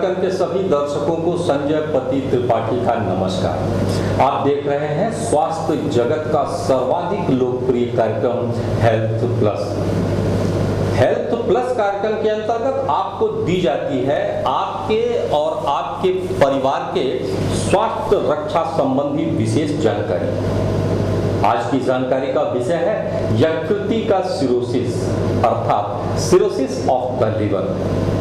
कार्यक्रम के सभी दर्शकों को संजय पति त्रिपाठी का नमस्कार। आप देख रहे हैं स्वास्थ्य जगत का सर्वाधिक लोकप्रिय कार्यक्रम हेल्थ प्लस हेल्थ प्लस कार्यक्रम के अंतर्गत आपको दी जाती है आपके और आपके परिवार के स्वास्थ्य रक्षा संबंधी विशेष जानकारी। आज की जानकारी का विषय है यकृति का सिरोसिस अर्थात सिरोसिस ऑफ़ द लिवर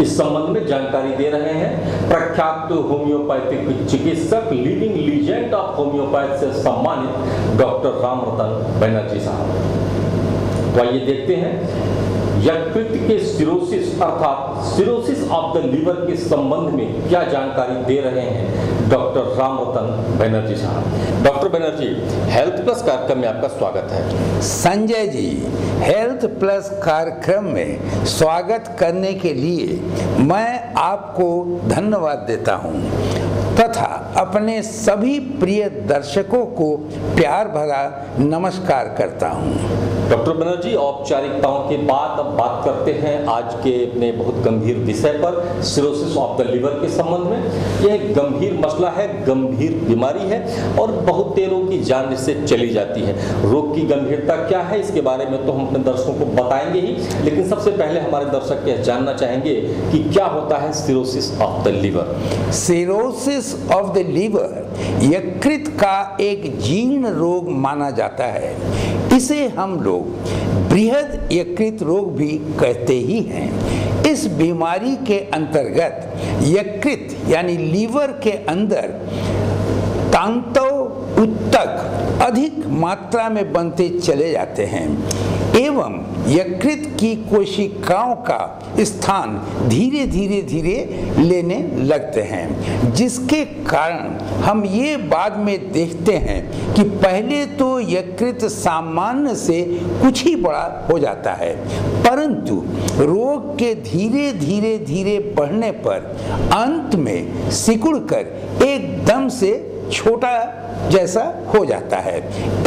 इस संबंध में जानकारी दे रहे हैं। प्रख्यात होम्योपैथिक चिकित्सक लिविंग लीजेंड ऑफ़ होम्योपैथ से सम्मानित डॉक्टर राम रतन बनर्जी साहब। तो आइए देखते हैं यकृत के सिरोसिस अर्थात सिरोसिस ऑफ़ द लिवर के संबंध में क्या जानकारी दे रहे हैं? डॉक्टर राम रतन बनर्जी साहब। डॉक्टर बनर्जी हेल्थ प्लस कार्यक्रम में आपका स्वागत है। संजय जी हेल्थ प्लस कार्यक्रम में स्वागत करने के लिए मैं आपको धन्यवाद देता हूँ। तथा अपने सभी प्रिय दर्शकों को प्यार भरा नमस्कार करता हूँ। डॉक्टर बनर्जी, औपचारिकताओं के बाद अब बात करते हैं आज के अपने बहुत गंभीर विषय पर सिरोसिस ऑफ़ द लिवर के संबंध में। यह गंभीर मसला है, गंभीर बीमारी है और बहुत देरों की जान इससे चली जाती है। रोग की गंभीरता क्या है, इसके बारे में तो हम अपने दर्शकों को बताएँगे ही, लेकिन सबसे पहले हमारे दर्शक यह जानना चाहेंगे कि क्या होता है cirrhosis of the liver cirrhosis of the liver यकृत का एक जीर्ण रोग माना जाता है। इसे हम लोग बृहद यकृत रोग भी कहते ही हैं। इस बीमारी के अंतर्गत यकृत, यानी लीवर के अंदर तांतव उत्तक अधिक मात्रा में बनते चले जाते हैं। एवं यकृत की कोशिकाओं का स्थान धीरे धीरे धीरे लेने लगते हैं, जिसके कारण हम ये बाद में देखते हैं कि पहले तो यकृत सामान्य से कुछ ही बड़ा हो जाता है, परंतु रोग के धीरे धीरे धीरे बढ़ने पर अंत में सिकुड़कर एकदम से छोटा जैसा हो जाता है।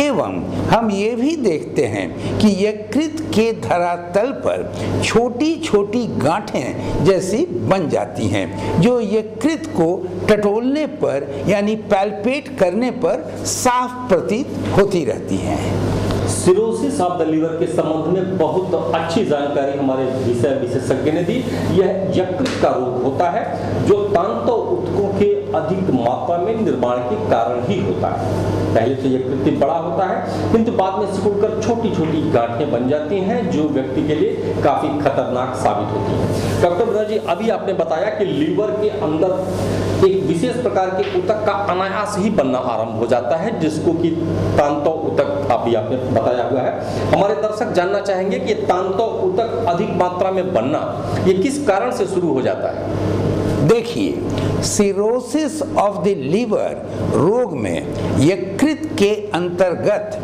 एवं हम ये भी देखते हैं कि यकृत के धरातल पर छोटी छोटी गांठें जैसी बन जाती हैं, जो यकृत को टटोलने पर, यानी पैल्पेट करने पर साफ़ प्रतीत होती रहती हैं। सिरोसिस ऑफ़ द लिवर के संबंध में बहुत अच्छी जानकारी हमारे विषय विशेषज्ञ ने दी। यह यकृत का रोग होता है, जो तांतो उत्कों के अधिक मात्रा में निर्माण के कारण ही होता है। पहले तो यकृत बड़ा होता है, किंतु बाद में सिकुड़कर छोटी छोटी गांठें बन जाती हैं, जो व्यक्ति के लिए काफ़ी खतरनाक साबित होती है। डॉक्टर बनर्जी अभी आपने बताया कि लीवर के अंदर एक विशेष प्रकार के उतक का अनायास ही बनना आरंभ हो जाता है, जिसको कि तांतो उतक अभी आपने बताया हुआ है। हमारे दर्शक जानना चाहेंगे कि तांतो उतक अधिक मात्रा में बनना ये किस कारण से शुरू हो जाता है? देखिए सिरोसिस ऑफ़ द लीवर रोग में यकृत के अंतर्गत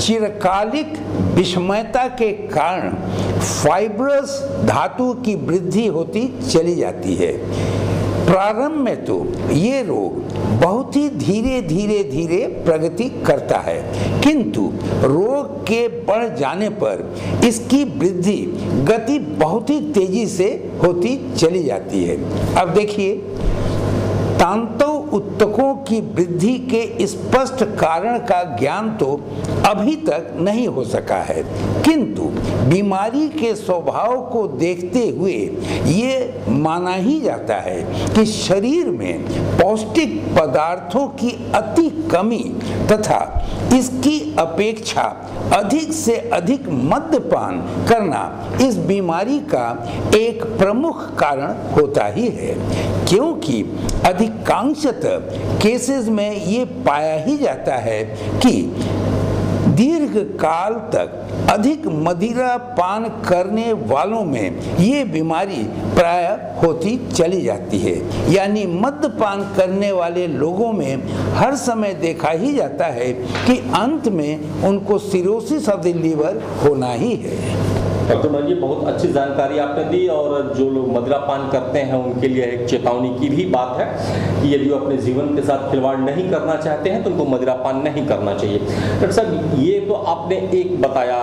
चिरकालिक विषमयता के कारण फाइब्रस धातु की वृद्धि होती चली जाती है। प्रारंभ में तो ये रोग बहुत ही धीरे धीरे धीरे प्रगति करता है। किंतु रोग के बढ़ जाने पर इसकी वृद्धि, गति बहुत ही तेज़ी से होती चली जाती है। अब देखिए तांतव उत्तकों की वृद्धि के स्पष्ट कारण का ज्ञान तो अभी तक नहीं हो सका है। किंतु बीमारी के स्वभाव को देखते हुए ये माना ही जाता है कि शरीर में पौष्टिक पदार्थों की अति कमी तथा इसकी अपेक्षा अधिक से अधिक मद्यपान करना इस बीमारी का एक प्रमुख कारण होता ही है, क्योंकि अधिकांशतः केसेस में ये पाया ही जाता है कि दीर्घ काल तक अधिक मदिरा पान करने वालों में ये बीमारी प्राय होती चली जाती है। यानी मद्यपान करने वाले लोगों में हर समय देखा ही जाता है कि अंत में उनको सिरोसिस ऑफ़ द लीवर होना ही है। डॉक्टर मनोज जी बहुत अच्छी जानकारी आपने दी और जो लोग मदिरा पान करते हैं, उनके लिए एक चेतावनी की भी बात है कि यदि वो अपने जीवन के साथ खिलवाड़ नहीं करना चाहते हैं तो उनको मदिरा पान नहीं करना चाहिए। डॉक्टर साहब, ये तो आपने एक बताया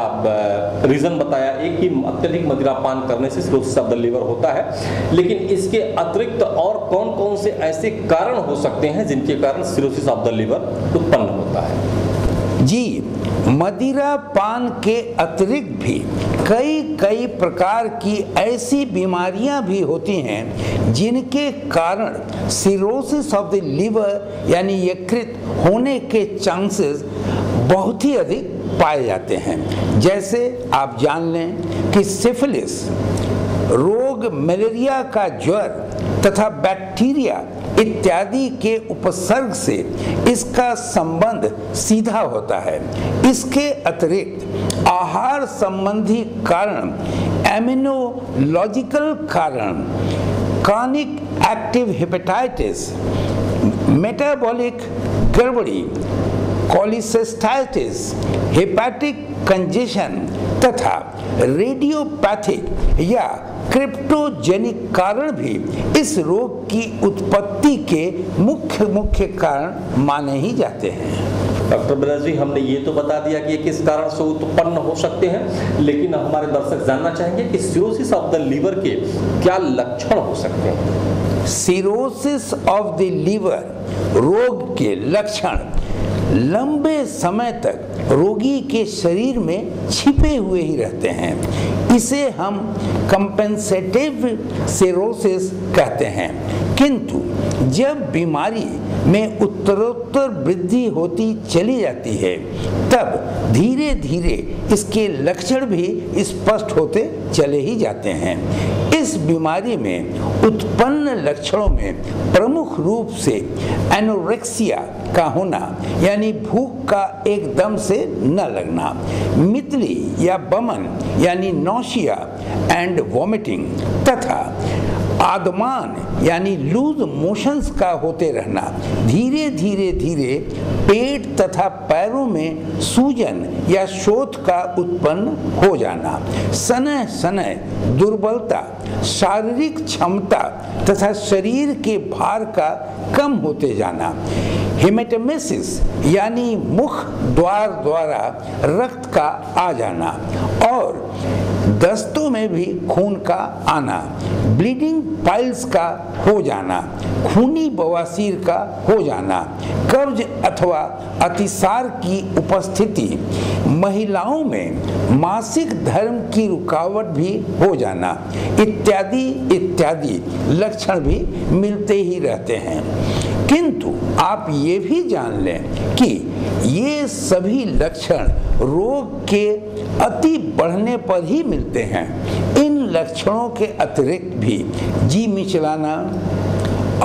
रीज़न बताया, एक कि अत्यधिक मदिरा पान करने से ऑफ़ द लिवर होता है। लेकिन इसके अतिरिक्त और कौन कौन से ऐसे कारण हो सकते हैं जिनके कारण सिरोसिस ऑफ़ द लिवर उत्पन्न होता है? जी, मदिरा पान के अतिरिक्त भी कई कई प्रकार की ऐसी बीमारियाँ भी होती हैं, जिनके कारण सिरोसिस ऑफ़ द लिवर यानी यकृत होने के चांसेस बहुत ही अधिक पाए जाते हैं। जैसे आप जान लें कि सिफिलिस रोग मलेरिया का ज्वर तथा बैक्टीरिया इत्यादि के उपसर्ग से इसका संबंध सीधा होता है। इसके अतिरिक्त आहार संबंधी कारण एमिनोलॉजिकल कारण क्रॉनिक एक्टिव हेपेटाइटिस मेटाबॉलिक गड़बड़ी कॉलिसिस्टाइटिस हेपेटिक कंजेशन तथा रेडियोपैथिक या क्रिप्टोजेनिक कारण भी इस रोग की उत्पत्ति के मुख्य मुख्य कारण माने ही जाते हैं। डॉक्टर बनर्जी हमने ये तो बता दिया कि ये किस कारण से उत्पन्न हो सकते हैं लेकिन हमारे दर्शक जानना चाहेंगे कि सिरोसिस ऑफ़ द लीवर के क्या लक्षण हो सकते हैं। सिरोसिस ऑफ़ द लीवर रोग के लक्षण लंबे समय तक रोगी के शरीर में छिपे हुए ही रहते हैं। इसे हम कंपेंसेटिव सिरोसिस कहते हैं। किंतु जब बीमारी में उत्तरोत्तर वृद्धि होती चली जाती है, तब धीरे धीरे इसके लक्षण भी स्पष्ट होते चले ही जाते हैं। इस बीमारी में उत्पन्न लक्षणों में प्रमुख रूप से एनोरेक्सिया का होना, यानी भूख का एकदम से न लगना। मितली या बमन, यानी नौशिया एंड वॉमिटिंग तथा आदमान, यानी लूज मोशंस का होते रहना। धीरे धीरे धीरे पेट तथा पैरों में सूजन या शोथ का उत्पन्न हो जाना। सनह सनह, दुर्बलता, शारीरिक क्षमता तथा शरीर के भार का कम होते जाना। हेमेटोमेसिस यानी मुख द्वार द्वारा रक्त का आ जाना। और दस्तों में भी खून का आना ब्लीडिंग पाइल्स का हो जाना, खूनी बवासीर का हो जाना कब्ज अथवा अतिसार की उपस्थिति, महिलाओं में मासिक धर्म की रुकावट भी हो जाना, इत्यादि इत्यादि लक्षण भी मिलते ही रहते हैं। किंतु आप ये भी जान लें कि ये सभी लक्षण रोग के अति बढ़ने पर ही मिलते हैं। इन लक्षणों के अतिरिक्त भी जी मिचलाना,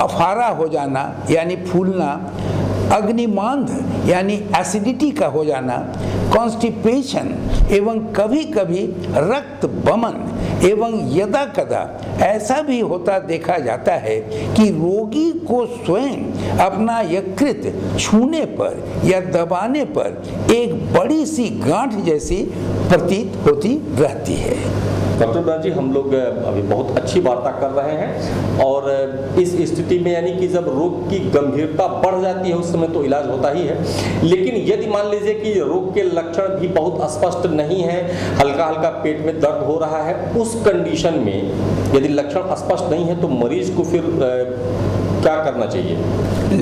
अफारा हो जाना, यानी फूलना, अग्निमांध, यानी एसिडिटी का हो जाना कॉन्स्टिपेशन एवं कभी कभी रक्त बमन एवं यदा कदा ऐसा भी होता देखा जाता है कि रोगी को स्वयं अपना यकृत छूने पर या दबाने पर एक बड़ी सी गांठ जैसी प्रतीत होती रहती है। डॉक्टर बनर्जी हम लोग अभी बहुत अच्छी वार्ता कर रहे हैं और इस स्थिति में यानी कि जब रोग की गंभीरता बढ़ जाती है, उस समय तो इलाज होता ही है। लेकिन यदि मान लीजिए कि रोग के लक्षण भी बहुत स्पष्ट नहीं है हल्का हल्का पेट में दर्द हो रहा है, उस कंडीशन में यदि लक्षण स्पष्ट नहीं है तो मरीज़ को फिर क्या करना चाहिए?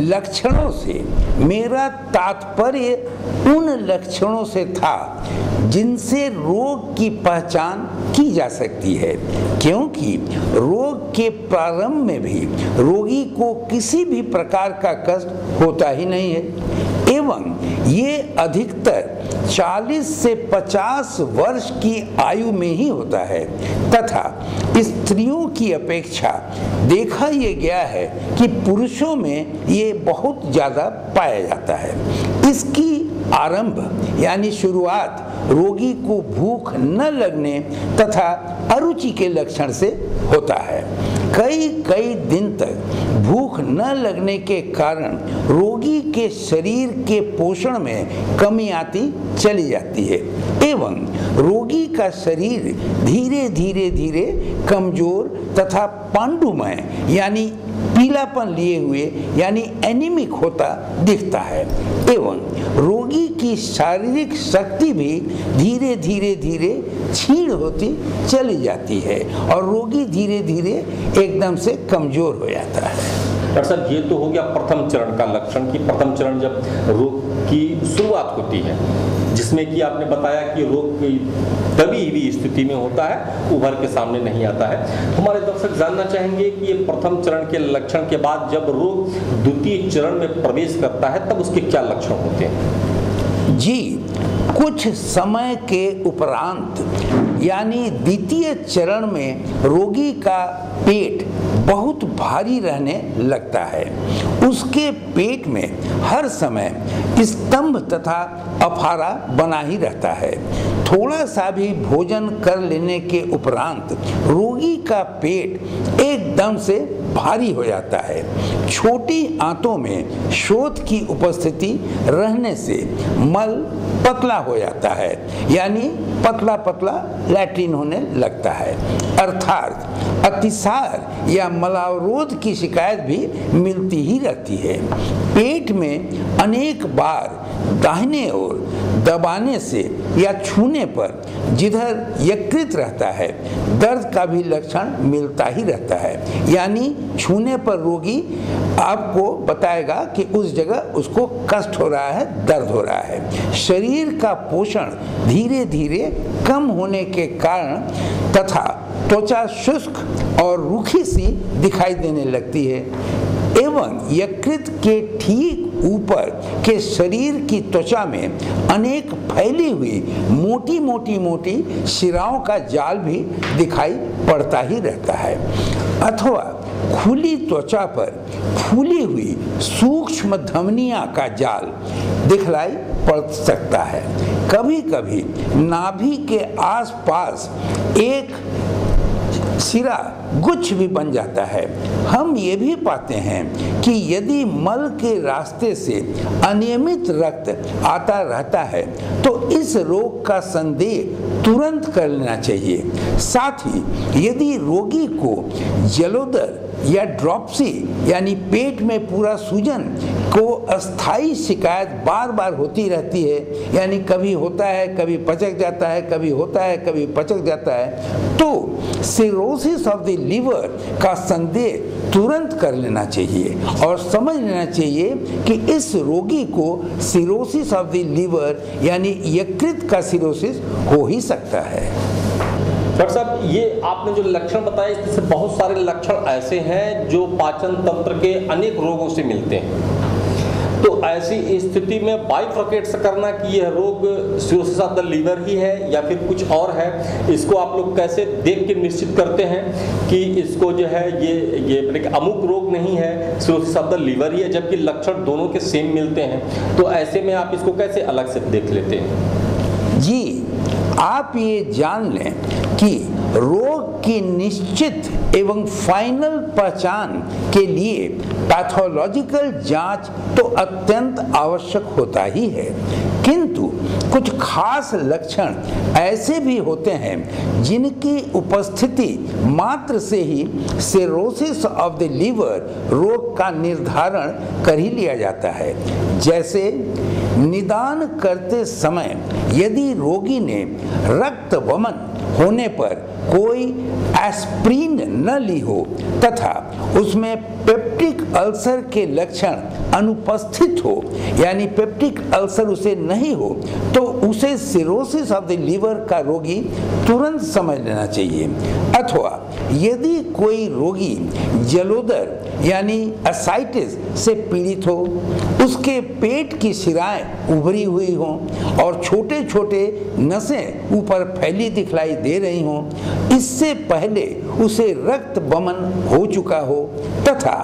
लक्षणों से। मेरा तात्पर्य उन लक्षणों से था जिनसे रोग की पहचान की जा सकती है। क्योंकि रोग के प्रारंभ में भी रोगी को किसी भी प्रकार का कष्ट होता ही नहीं है। एवं ये अधिकतर 40 से 50 वर्ष की आयु में ही होता है। तथा स्त्रियों की अपेक्षा देखा यह गया है कि पुरुषों में ये बहुत ज़्यादा पाया जाता है। इसकी आरंभ यानी शुरुआत रोगी को भूख न लगने तथा अरुचि के लक्षण से होता है। कई कई दिन तक भूख न लगने के कारण रोगी के शरीर के पोषण में कमी आती, चली जाती है। एवं रोगी का शरीर धीरे धीरे धीरे कमज़ोर तथा पांडुमय, यानी पीलापन लिए हुए, यानी एनिमिक होता दिखता है। एवं रोगी की शारीरिक शक्ति भी धीरे धीरे धीरे छीण होती चली जाती है और रोगी धीरे धीरे एकदम से कमज़ोर हो जाता है। डॉक्टर ये तो हो गया प्रथम चरण का लक्षण कि प्रथम चरण जब रोग की शुरुआत होती है, जिसमें कि आपने बताया कि रोग तभी भी स्थिति में होता है, उभर के सामने नहीं आता है। हमारे दर्शक जानना चाहेंगे कि ये प्रथम चरण के लक्षण के बाद जब रोग द्वितीय चरण में प्रवेश करता है, तब उसके क्या लक्षण होते हैं? जी कुछ समय के उपरांत, यानी द्वितीय चरण में रोगी का पेट बहुत भारी रहने लगता है। उसके पेट में हर समय स्तंभ तथा अफारा बना ही रहता है। थोड़ा सा भी भोजन कर लेने के उपरांत रोगी का पेट एकदम से भारी हो जाता है। छोटी आंतों में शोध की उपस्थिति रहने से मल पतला हो जाता है, यानी पतला पतला लैट्रिन होने लगता है। अर्थात अतिसार या मलावरोध की शिकायत भी मिलती ही रहती है। पेट में अनेक बार दाहिने ओर दबाने से या छूने पर जिधर यकृत रहता है, दर्द का भी लक्षण मिलता ही रहता है। यानी छूने पर रोगी आपको बताएगा कि उस जगह उसको कष्ट हो रहा है, दर्द हो रहा है। शरीर का पोषण धीरे धीरे कम होने के कारण तथा त्वचा शुष्क और रूखी सी दिखाई देने लगती है। एवं यकृत के ठीक ऊपर के शरीर की त्वचा में अनेक फैली हुई मोटी मोटी मोटी शिराओं का जाल भी दिखाई पड़ता ही रहता है। अथवा खुली त्वचा पर फूली हुई सूक्ष्म धमनिया का जाल दिखलाई पड़ सकता है। कभी कभी नाभि के आसपास एक सिरा गुच्छ भी बन जाता है। हम ये भी पाते हैं कि यदि मल के रास्ते से अनियमित रक्त आता रहता है तो इस रोग का संदेह तुरंत कर लेना चाहिए। साथ ही यदि रोगी को जलोदर या ड्रॉपसी यानी पेट में पूरा सूजन को अस्थाई शिकायत बार बार होती रहती है, यानी कभी होता है, कभी पचक जाता है, कभी होता है, कभी पचक जाता है तो सिरोसिस ऑफ़ द लीवर का संदेह तुरंत कर लेना चाहिए और समझ लेना चाहिए कि इस रोगी को सिरोसिस ऑफ़ द लीवर यानी यकृत का सिरोसिस हो ही सकता है। डॉक्टर साहब, ये आपने जो लक्षण बताए, इससे बहुत सारे लक्षण ऐसे हैं जो पाचन तंत्र के अनेक रोगों से मिलते हैं। तो ऐसी स्थिति में बाइफ्रकेट्स करना कि यह रोग सिरोसिस ऑफ़ द लीवर ही है या फिर कुछ और है, इसको आप लोग कैसे देख के निश्चित करते हैं कि इसको जो है ये ये मतलब अमुक रोग नहीं है सिरोसिस ऑफ़ द लीवर ही है, जबकि लक्षण दोनों के सेम मिलते हैं। तो ऐसे में आप इसको कैसे अलग से देख लेते हैं? जी, आप ये जान लें कि रोग की निश्चित एवं फाइनल पहचान के लिए पैथोलॉजिकल जाँच तो अत्यंत आवश्यक होता ही है। किंतु कुछ खास लक्षण ऐसे भी होते हैं जिनकी उपस्थिति मात्र से ही सिरोसिस ऑफ़ द लीवर रोग का निर्धारण कर ही लिया जाता है। जैसे निदान करते समय यदि रोगी ने रक्त वमन होने पर कोई एस्प्रीन न ली हो, तथा उसमें पेप्टिक अल्सर के लक्षण अनुपस्थित हो, यानी पेप्टिक अल्सर उसे नहीं हो तो उसे सिरोसिस ऑफ़ द लीवर का रोगी तुरंत समझ लेना चाहिए। अथवा यदि कोई रोगी जलोदर यानी असाइटिस से पीड़ित हो, उसके पेट की शिराएँ उभरी हुई हों और छोटे छोटे नसें ऊपर फैली दिखलाई दे रही हों, इससे पहले उसे रक्त बमन हो चुका हो तथा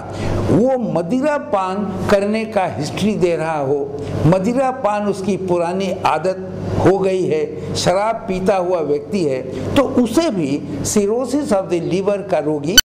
वो मदिरा पान करने का हिस्ट्री दे रहा हो। मदिरा पान उसकी पुरानी आदत हो गई है, शराब पीता हुआ व्यक्ति है तो उसे भी सिरोसिस ऑफ़ द लीवर का रोगी